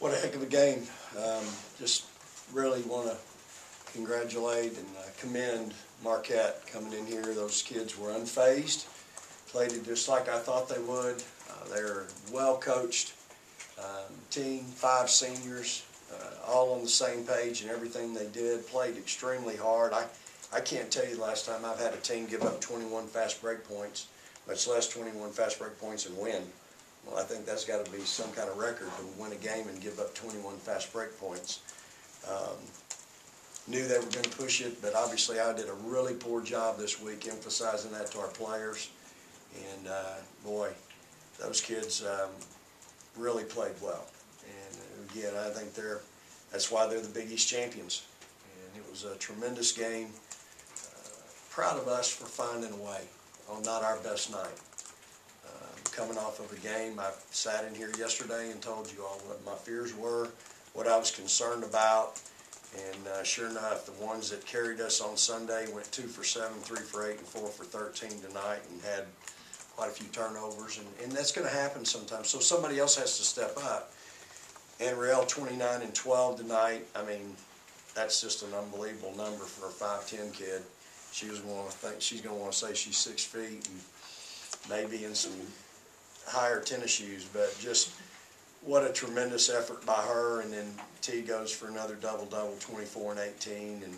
What a heck of a game. Um, just really want to congratulate and uh, commend Marquette coming in here. Those kids were unfazed, played it just like I thought they would. Uh, they're well coached um, team, five seniors, uh, all on the same page and everything they did. Played extremely hard. I, I can't tell you the last time I've had a team give up 21 fast break points, much less 21 fast break points and win. Well, I think that's got to be some kind of record to win a game and give up 21 fast break points. Um, knew they were going to push it, but obviously I did a really poor job this week emphasizing that to our players. And uh, boy, those kids um, really played well. And again, I think they're that's why they're the Big East champions. And it was a tremendous game. Uh, proud of us for finding a way on not our best night coming off of a game. I sat in here yesterday and told you all what my fears were, what I was concerned about. And uh, sure enough, the ones that carried us on Sunday went two for seven, three for eight, and four for 13 tonight and had quite a few turnovers. And, and that's going to happen sometimes. So somebody else has to step up. Anriel 29 and 12 tonight. I mean, that's just an unbelievable number for a 5'10 kid. She was going to think she's going to want to say she's six feet and maybe in some higher tennis shoes, but just what a tremendous effort by her. And then T goes for another double double, 24 and 18, and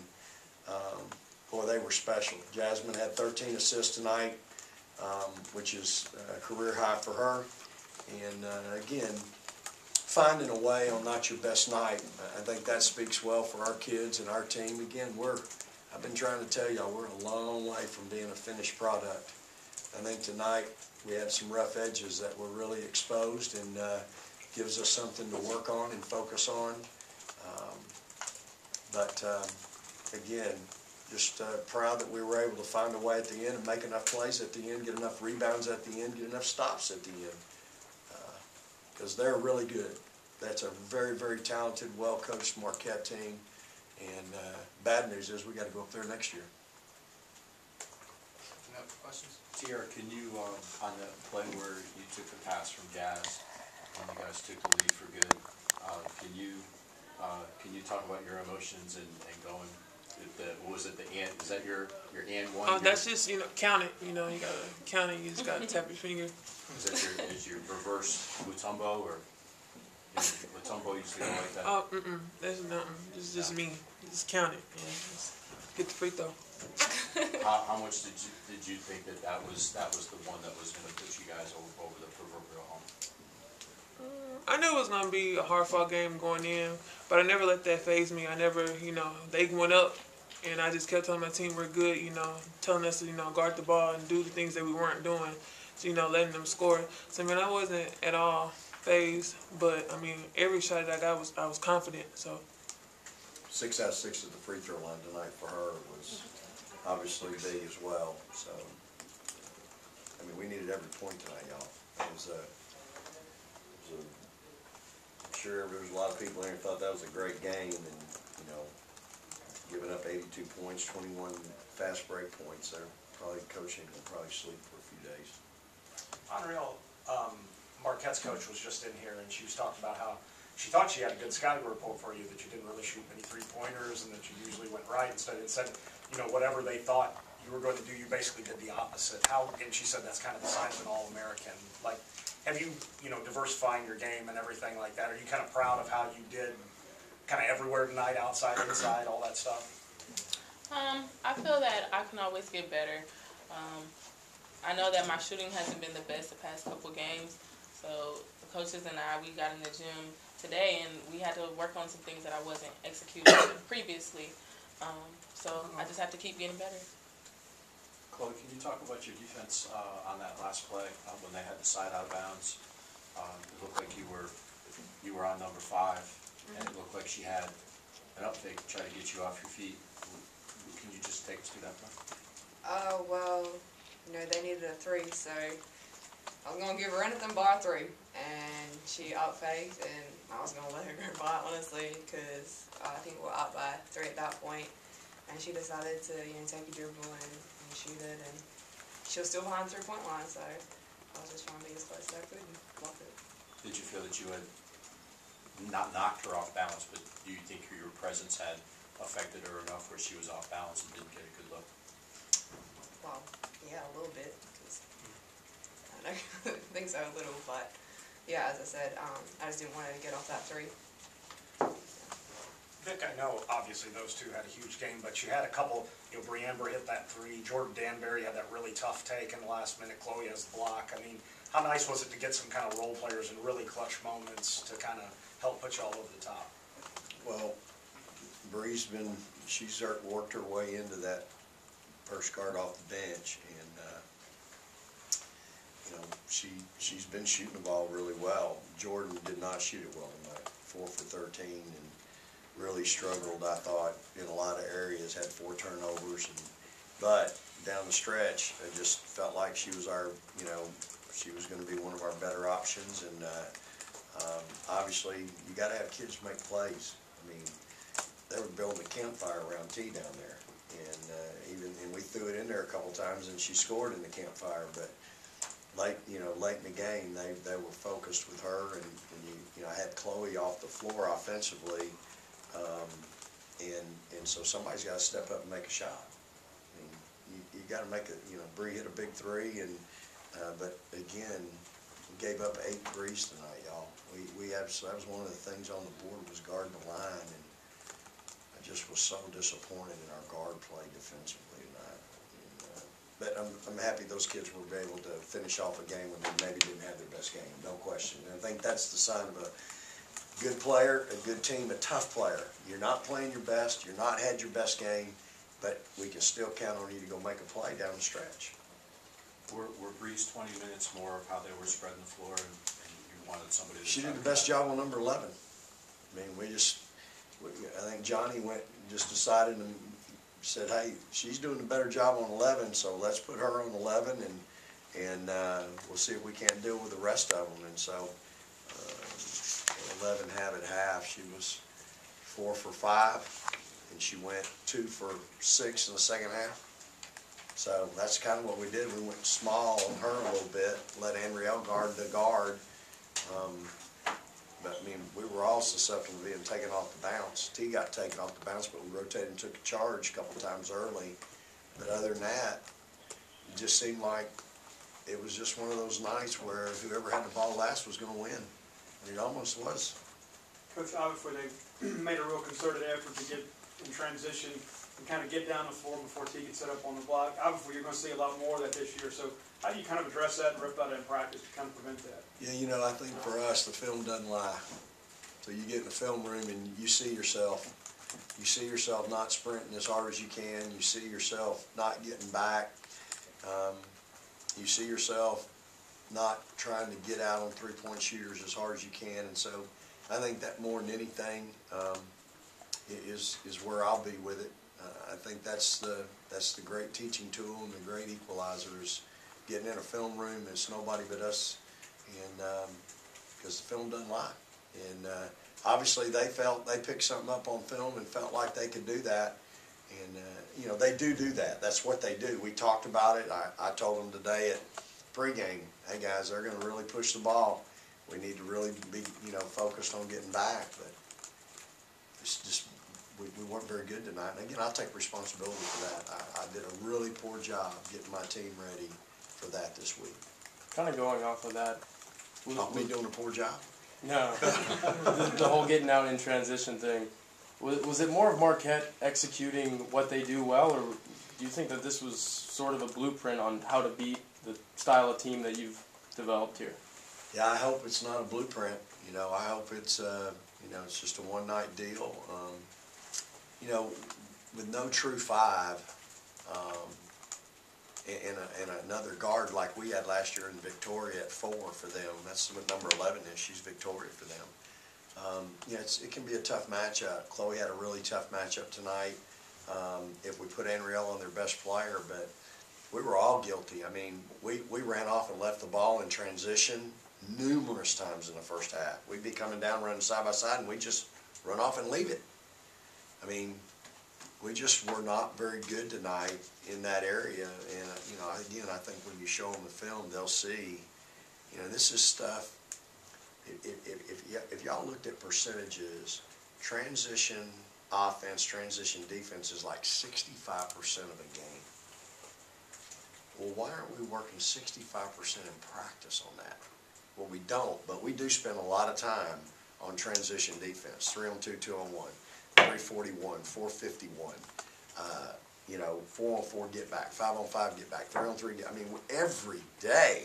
um, boy, they were special. Jasmine had 13 assists tonight, um, which is a career high for her. And uh, again, finding a way on not your best night, I think that speaks well for our kids and our team. Again, we're I've been trying to tell y'all we're a long way from being a finished product. I think tonight we had some rough edges that were really exposed and uh, gives us something to work on and focus on. Um, but um, again, just uh, proud that we were able to find a way at the end and make enough plays at the end, get enough rebounds at the end, get enough stops at the end. Because uh, they're really good. That's a very, very talented, well-coached Marquette team. And uh, bad news is we got to go up there next year. Any other Teaira, can you, um, on the play where you took the pass from Jazz, and you guys took the lead for good, uh, can you, uh, can you talk about your emotions and, and going, the, what was it, the and, is that your, your and one? Oh, Your- that's just you know count it. You know you gotta count it. You just gotta tap your finger. Is that your, is your reverse Mutombo, or, is Mutombo used to go like that? Oh, mm mm. That's nothing. Just just me. Just count it. Yeah. Just get the free throw. How, how much did you, did you think that that was, that was the one that was gonna put you guys over, over the proverbial hump? Mm, I knew it was gonna be a hard fought game going in, but I never let that phase me. I never, you know, they went up, and I just kept telling my team we're good. You know, telling us to you know guard the ball and do the things that we weren't doing. So you know, letting them score. So I mean, I wasn't at all phased, but I mean, every shot that I got was I was confident. So Six out of six at the free throw line tonight for her was obviously big as well, so. I mean, we needed every point tonight, y'all. It was a, it was a, I'm sure there was a lot of people there who thought that was a great game and, you know, giving up eighty-two points, twenty-one fast break points, they're probably coaching will probably sleep for a few days. Anriel, um, Marquette's coach was just in here and she was talking about how she thought she had a good scouting report for you, that you didn't really shoot many three-pointers and that you usually went right instead. It said, you know, whatever they thought you were going to do, you basically did the opposite. How, and she said that's kind of the sign of an All-American. Like, have you, you know, diversifying your game and everything like that? Are you kind of proud of how you did kind of everywhere tonight, outside, inside, all that stuff? Um, I feel that I can always get better. Um, I know that my shooting hasn't been the best the past couple games, so the coaches and I we got in the gym today and we had to work on some things that I wasn't executing previously. Um, so I just have to keep getting better. Chloe, can you talk about your defense uh, on that last play uh, when they had the side out of bounds? Um, It looked like you were, you were on number five, and it looked like she had an upfake to try to get you off your feet. Can you just take us through that play? Oh, well, you know, they needed a three, so I was gonna give her anything a three. And she out faked, and I was gonna let her go by, honestly, because I think we're up by three at that point. And she decided to, you know, take a dribble and, and shoot it, and she was still behind the three point line, so I was just trying to be as close as I could and block it. Did you feel that you had not knocked her off balance, but do you think your presence had affected her enough where she was off balance and didn't get a good look? Well, yeah, a little bit, I think so a little, but yeah, as I said, um, I just didn't want to get off that three. Vic, I know obviously those two had a huge game, but you had a couple, you know, Bre'Amber hit that three, Jordan Danberry had that really tough take in the last minute, Chloe has the block. I mean, how nice was it to get some kind of role players in really clutch moments to kind of help put you all over the top? Well, Bree's been, she's er- worked her way into that first guard off the bench, and, know, she, she's been shooting the ball really well. Jordan did not shoot it well tonight, four for thirteen, and really struggled, I thought, in a lot of areas, had four turnovers, and, but down the stretch, I just felt like she was our, you know, she was gonna be one of our better options, and, uh, um, obviously, you gotta have kids make plays. I mean, they were building a campfire around T down there. And, uh, even, and we threw it in there a couple times and she scored in the campfire, but late, you know, late in the game, they, they were focused with her and, and you, you know, I had Chloe off the floor offensively. Um, and, and so somebody's gotta step up and make a shot. I mean, you, you gotta make a, you know, Bree hit a big three and, uh, but again, we gave up eight threes tonight, y'all. We, we have, that was one of the things on the board was guarding the line and I just was so disappointed in our guard play defensively But I'm, I'm happy those kids were able to finish off a game when they maybe didn't have their best game, no question. And I think that's the sign of a good player, a good team, a tough player. You're not playing your best, you're not had your best game, but we can still count on you to go make a play down the stretch. Were, were Breeze twenty minutes more of how they were spreading the floor and, and you wanted somebody to? She did the best job on number eleven. I mean, we just, we, I think Johnny went, just decided and said, hey, she's doing a better job on eleven, so let's put her on eleven and, and, uh, we'll see if we can't deal with the rest of them. And so, uh, eleven had at half, she was four for five, and she went two for six in the second half. So that's kind of what we did. We went small on her a little bit, let Anriel guard the guard. Um, But, I mean, we were all susceptible to being taken off the bounce. T got taken off the bounce, but we rotated and took a charge a couple times early. But other than that, it just seemed like it was just one of those nights where whoever had the ball last was gonna win. And it almost was. Coach, obviously, they made a real concerted effort to get in transition and kind of get down the floor before T could set up on the block. Obviously, you're gonna see a lot more of that this year, so how do you kind of address that and rip that in practice to kind of prevent that? Yeah, you know, I think for us, the film doesn't lie. So you get in the film room and you see yourself, you see yourself not sprinting as hard as you can, you see yourself not getting back. Um, you see yourself not trying to get out on three-point shooters as hard as you can, and so I think that more than anything, um, is, is where I'll be with it. Uh, I think that's the, that's the great teaching tool and the great equalizer is getting in a film room, it's nobody but us and, um 'cause the film doesn't lie. And, uh, obviously, they felt, they picked something up on film and felt like they could do that. And, uh, you know, they do do that, that's what they do. We talked about it, I, I told them today at pregame, hey, guys, they're gonna really push the ball. We need to really be, you know, focused on getting back, but it's just, we, we weren't very good tonight. And again, I'll take responsibility for that. I, I did a really poor job getting my team ready for that this week. Kind of going off of that. was- Not me doing a poor job. No, the, the whole getting out in transition thing. Was, was it more of Marquette executing what they do well, or do you think that this was sort of a blueprint on how to beat the style of team that you've developed here? Yeah, I hope it's not a blueprint, you know, I hope it's, uh, you know, it's just a one-night deal. Um, you know, with no true five, um, and, a- and another guard like we had last year in Victoria at four for them, that's what number eleven is, she's Victoria for them. Um, you know, it can be a tough matchup. Chloe had a really tough matchup tonight, um, if we put Anriel on their best player, but we were all guilty. I mean, we, we ran off and left the ball in transition numerous times in the first half. We'd be coming down running side by side and we just run off and leave it. I mean, we just were not very good tonight in that area. And, you know, again, I think when you show them the film, they'll see, you know, this is stuff if, if, if, y'all looked at percentages, transition offense, transition defense is like sixty-five percent of a game. Well, why aren't we working sixty-five percent in practice on that? Well, we don't, but we do spend a lot of time on transition defense, three on two, two on one, three forty-one, four fifty-one, uh, you know, four on four get back, five on five get back, three on three, get- I mean, every day,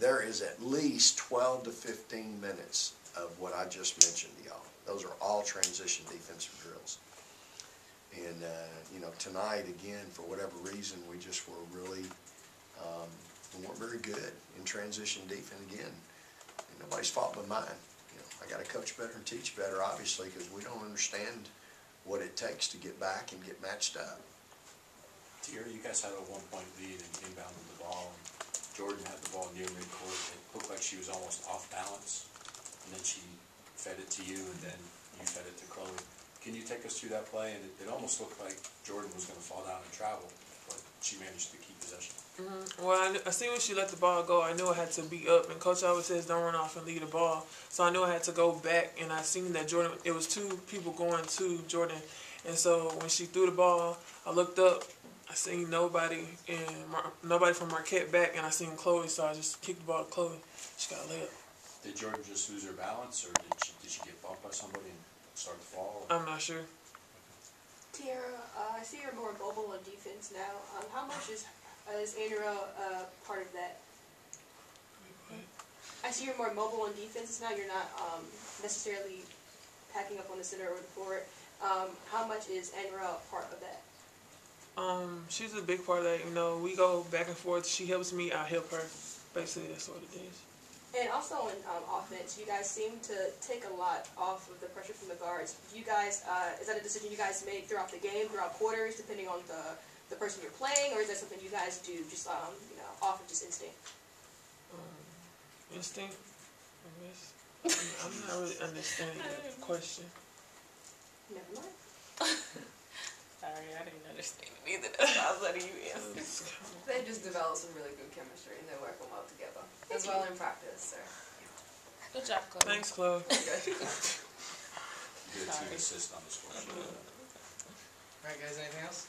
there is at least twelve to fifteen minutes of what I just mentioned to y'all. Those are all transition defensive drills. And, uh, you know, tonight, again, for whatever reason, we just were really, um, we weren't very good in transition defense again. And nobody's fault but mine. I gotta coach better and teach better, obviously, because we don't understand what it takes to get back and get matched up. Thierry, you guys had a one-point lead and inbounded the ball, Jordan had the ball near midcourt. It looked like she was almost off balance, and then she fed it to you, and then you fed it to Chloe. Can you take us through that play? And it, it almost looked like Jordan was gonna fall down and travel, but she managed to keep possession. Well, I, kn- I seen when she let the ball go, I knew I had to be up, and coach always says don't run off and leave the ball. So I knew I had to go back, and I seen that Jordan. It was two people going to Jordan, and so when she threw the ball, I looked up, I seen nobody, and Mar- nobody from Marquette back, and I seen Chloe, so I just kicked the ball to Chloe. She got a layup. Did Jordan just lose her balance, or did she, did she get bumped by somebody and start to fall? I'm not sure. Teaira, uh, I see you're more mobile on defense now. Um, how much is uh, is Andrew uh, part of that? I see you're more mobile on defense now. You're not um, necessarily packing up on the center or the court. Um, how much is Andrew part of that? Um, she's a big part of that. You know, we go back and forth. She helps me, I help her. Basically, that's what it is. And also in um, offense, you guys seem to take a lot off of the pressure from the guards. You guys, uh, is that a decision you guys make throughout the game, throughout quarters, depending on the, the person you're playing, or is that something you guys do just, um, you know, off of just instinct? Instinct, I guess. I'm, I'm not really understanding that question. Never mind. Sorry, I didn't understand it either. That's why I was letting you answer. It's kind of- They just develop some really good chemistry and they work well together, as well in practice, so. Good job, Chloe. Thanks, Chloe. You had two Sorry. assists on the score sheet. Alright guys, anything else?